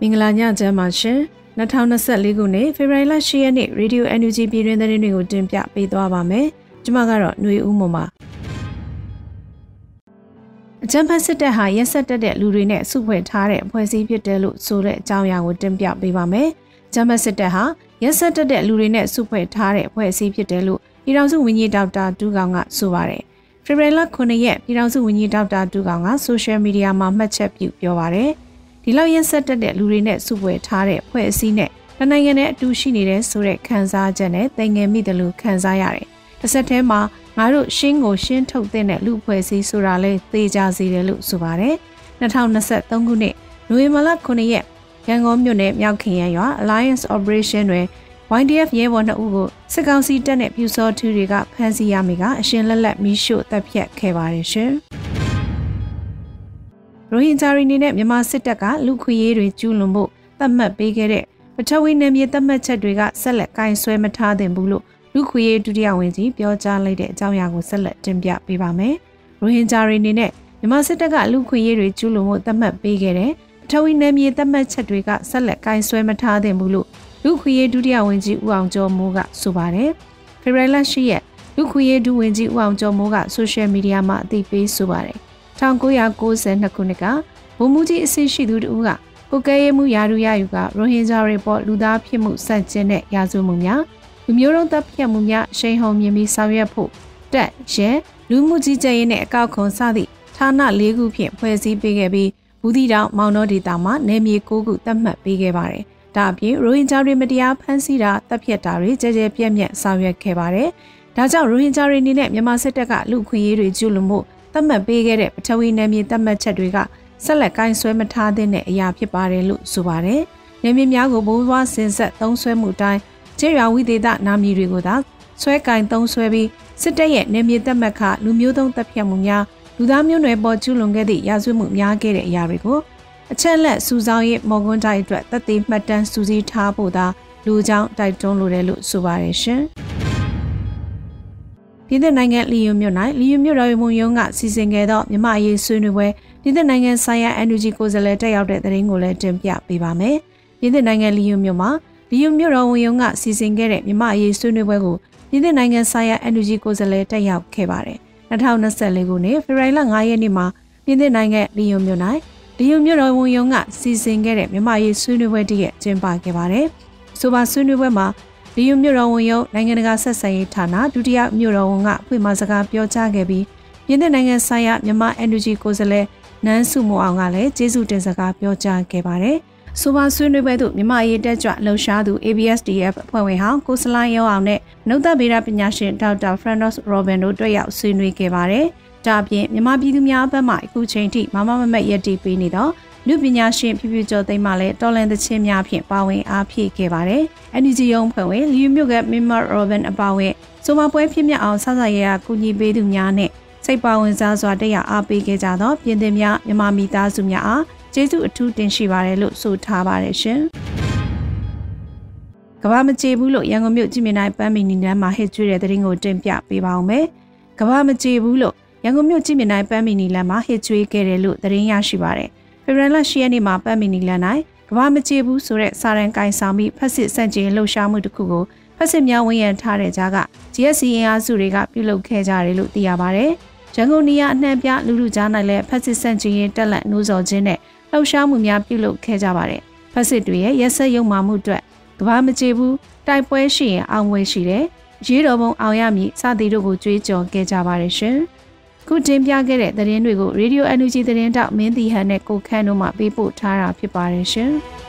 မင်္ဂလာညချမ်းပါရှင်2024ခုနှစ်ဖေဖော်ဝါရီလ10ရက်နေ့ Radio NUG ပြည်တွင်သတင်းတွေကိုတင်ပြပေးသွားပါမယ်ကျွန်မကတော့ຫນွေဦးမွန်ပါအကြံဖတ်စစ်တပ်ဟာရက်ဆက်တက်တဲ့လူတွေနဲ့စုဖွဲ့ထားတဲ့အဖွဲ့အစည်းဖြစ်တယ်လို့ဆိုတဲ့အကြောင်းအရာကိုတင်ပြပေးပါမယ်။ဂျမ်ဘတ်စစ်တပ်ဟာရက်ဆက်တက်တဲ့လူတွေနဲ့စုဖွဲ့ထားတဲ့အဖွဲ့အစည်းဖြစ်တယ်လို့ပြည်ထောင်စုဝန်ကြီးဒေါက်တာဒူးကောင်ကဆိုပါတယ်။ဖေဖော်ဝါရီလ9ရက်ပြည်ထောင်စုဝန်ကြီးဒေါက်တာဒူးကောင်ကဆိုရှယ်မီဒီယာမှာမှတ်ချက်ပြုပြောပါတယ်။ ဒီလောက်ရက်ဆက်တက်တဲ့လူတွေနဲ့စုပွဲထားတဲ့ဖွဲ့အစည်းနဲ့တနိုင်ငံနဲ့အတူရှိနေတဲ့ဆိုတဲ့ခံစားချက်နဲ့တိုင်ငယ်မိတယ်လို့ခံစားရတယ်။တစ်ဆက်တည်းမှာငါတို့ရှင်းကိုရှင်းထုတ်တဲ့လူဖွဲ့စည်းဆိုတာလဲသိကြစေတယ်လို့ဆိုပါတယ်။2023ခုနှစ်နိုဝင်ဘာလ9ရက်ရန်ကုန်မြို့နယ်မြောက်ခင်ရရွာ Alliance Operation တွင် YDF ရဲဘော်2ဦးကိုစစ်ကောင်စီတပ်နဲ့ပြူစောထူးတွေကဖမ်းဆီးရမိကအရှင်လက်လက်မီးရှို့တပ်ဖြတ်ခဲ့ပါတယ်ရှင်။ ရိုဟင်ဂျာတွေနေနဲ့မြန်မာစစ်တပ်ကလူခွေရေးတွေကျူးလွန်ဖို့သတ်မှတ်ပေးခဲ့တဲ့ပထဝီနယ်မြေသတ်မှတ်ချက်တွေကဆက်လက်ကင်ဆွဲမထားသင့်ဘူးလို့လူခွေရေးဒုတိယဝန်ကြီးပြောကြားလိုက်တဲ့အကြောင်းအရာကိုဆက်လက်တင်ပြပေးပါမယ်။ရိုဟင်ဂျာတွေနေနဲ့မြန်မာစစ်တပ်ကလူခွေရေးတွေကျူးလွန်ဖို့သတ်မှတ်ပေးခဲ့တဲ့ပထဝီနယ်မြေသတ်မှတ်ချက်တွေကဆက်လက်ကင်ဆွဲမထားသင့်ဘူးလို့လူခွေရေးဒုတိယဝန်ကြီးဦးအောင်ကျော်မိုးကဆိုပါတယ်။ဖေဖော်ဝါရီလ10ရက်လူခွေရေးဒုဝန်ကြီးဦးအောင်ကျော်မိုးကဆိုရှယ်မီဒီယာမှာအသိပေးဆိုပါတယ်။ 1992ခုနှစ်ကဗိုလ်မှူးကြီးအဆင့်ရှိသူတို့ကကိုကဲရဲမှုယာရုရယူကရိုဟင်ဂျာတွေပေါ်လူသားဖြစ်မှုစန့်ကျင်တဲ့ရာဇဝမှုများလူမျိုးတုံးတပ်ဖြတ်မှုများရှိန်ဟုန်မြင်ပြီးဆောင်ရွက်ဖို့တက်ရဲလူမှုကြီးကြပ်ရေးနဲ့အကောက်ခွန်စသည့်ဌာန၄ခုဖြင့်ဖွဲ့စည်းပေးခဲ့ပြီးဘူးတီတောင်မောင်တော်ဒေတာမှာနယ်မြေ၉ခုသတ်မှတ်ပေးခဲ့ပါတယ်။ဒါအပြင်ရိုဟင်ဂျာတွေမတရားဖမ်းဆီးတာတပ်ဖြတ်တာတွေကြဲကြဲပြန့်ပြန့်ဆောင်ရွက်ခဲ့ပါတယ်။ဒါကြောင့်ရိုဟင်ဂျာတွေအနေနဲ့မြန်မာစစ်တပ်ကလူခွင့်ရေးတွေကျူးလွန်မှု သတ်မှတ်ပေးခဲ့တဲ့ပထဝီနယ်မြေသတ်မှတ်ချက်တွေကဆက်လက်ကိုင်းဆွဲမထားတဲ့အရာဖြစ်ပါတယ်လို့ဆိုပါတယ်။နယ်မြေများကိုဘိုးဘွားစင်ဆက်သုံးဆွဲမှုတိုင်းကျေးရွာဝိသေသနာမည်တွေကိုသာဆွဲကင်သုံးဆွဲပြီးစစ်တပ်ရဲ့နယ်မြေသတ်မှတ်ခလူမျိုးသုံးတပ်ဖြတ်မှုများလူသားမျိုးနွယ်ပေါ်ကျူးလွန်ခဲ့သည့်ရာဇဝတ်မှုများခဲ့တဲ့အရာတွေကိုအချက်လက်စူဆောင်းရေးမော်ကွန်းတိုင်းအတွက်တသက်မှတ်တမ်းစူးစီးထားဖို့သာလူကြောင့်တိုက်တွန်းလိုတယ်လို့ဆိုပါတယ်ရှင်။ ပြည်သက်နိုင်ငံလီယွန်မြို့၌လီယွန်မြို့တော်ဝန်ရုံးကစီစဉ်ခဲ့သောမြမအရေးဆွေးနွေးပွဲပြည်သက်နိုင်ငံဆိုင်ရာ NUG ကိုယ်စားလှယ်တက်ရောက်တဲ့သတင်းကိုလည်းတင်ပြပေးပါမယ်။ပြည်သက်နိုင်ငံလီယွန်မြို့မှာလီယွန်မြို့တော်ဝန်ရုံးကစီစဉ်ခဲ့တဲ့မြမအရေးဆွေးနွေးပွဲကိုပြည်သက်နိုင်ငံဆိုင်ရာ NUG ကိုယ်စားလှယ်တက်ရောက်ခဲ့ပါတယ်။2024ခုနှစ်ဖေဖော်ဝါရီလ9ရက်နေ့မှာပြည်သက်နိုင်ငံလီယွန်မြို့၌လီယွန်မြို့တော်ဝန်ရုံးကစီစဉ်ခဲ့တဲ့မြမအရေးဆွေးနွေးပွဲတည်းကျင်းပခဲ့ပါတယ်။ဆိုပါဆွေးနွေးပွဲမှာ လီယူမြို့တော်ဝန်ရုံးနိုင်ငံတကာဆက်ဆံရေးဌာနဒုတိယမြို့တော်ဝန်ကဖွင့်မစကားပြောကြားခဲ့ပြီးပြည်내နိုင်ငံဆိုင်ရာမြန်မာ NUG ကိုယ်စားလှယ်နန်းစုမိုအောင်ကလည်းကျေးဇူးတင်စကားပြောကြားခဲ့ပါတယ်။ဆိုပါဆွေးနွေးပွဲသို့မြန်မာရေးတက်ကြွလှုပ်ရှားသူ ABSDF အဖွဲ့ဝင်ဟောင်းကိုစလိုင်းရောအောင်နဲ့နှုတ်သက်ဗေဒပညာရှင်ဒေါက်တာ Frandos Robin တို့တွေ့ရောက်ဆွေးနွေးခဲ့ပါတယ်။ဒါအပြင်မြန်မာပြည်သူများဘက်မှအခုချိန်ထိမမမမက်ရည်တည်ပေးနေတော့ လူပညာရှင်ဖြူဖြူကျော်သိမ်းမှလည်းတော်လန်သချင်းများဖြင့်ပါဝင်အားဖြည့်ခဲ့ပါတယ်။ NGO ရုံးဖွဲ့ဝင်လီယူမြို့ကမင်မာရောဘန်အပါဝင်ဆိုမပွဲဖြစ်မြောက်အောင်ဆဆရရကူညီပေးသူများနဲ့စိတ်ပါဝင်စားစွာတက်ရအားပေးခဲ့ကြသောပြည်သူများမြမမိသားစုများအားကျေးဇူးအထူးတင်ရှိပါတယ်လို့ဆိုထားပါတယ်ရှင်။ကဘာမကြေဘူးလို့ရန်ကုန်မြို့ကြည်မြနိုင်ပန်းမီနီနန်းမှာဟစ်ကျွေးတဲ့တရင်ကိုတင်ပြပေးပါအောင်မယ်။ကဘာမကြေဘူးလို့ရန်ကုန်မြို့ကြည်မြနိုင်ပန်းမီနီလန်းမှာဟစ်ကျွေးခဲ့တယ်လို့တရင်ရရှိပါတယ်။ ဖေဖော်ဝါရီလ10ရက်နေ့မှာပတ်မီနီလန်၌ကဘာမကြေဘူးဆိုတဲ့စာရန်ကင်ဆောင်ပြီးဖက်စစ်စန့်ကျင်လှုပ်ရှားမှုတစ်ခုကိုဖက်စစ်များဝန်ရံထားတဲ့ကြားက GSC အင်အားစုတွေကပြုလုပ်ခဲ့ကြတယ်လို့သိရပါဗျ။ရန်ကုန်နေရအနှံ့ပြလူလူကြား၌လည်းဖက်စစ်စန့်ကျင်ရေးတက်လက်နှိုးဆော်ခြင်းနဲ့လှုပ်ရှားမှုများပြုလုပ်ခဲ့ကြပါတယ်။ဖက်စစ်တွေရဲ့ရက်စက်ရုံမှမှုအတွက်ကဘာမကြေဘူးတိုက်ပွဲရှိရင်အောင်ဝဲရှိတယ်။ရေးတော်ပုံအောင်ရမည်စသည်တို့ကိုကြွေးကြော်ခဲ့ကြပါတယ်ရှင်။ ခုတင်ပြခဲ့တဲ့သတင်းတွေကို Radio NUG သတင်းတောက်မင်းတီဟန်နဲ့ကိုခန့်တို့မှပေးပို့ထားတာဖြစ်ပါတယ်ရှင်။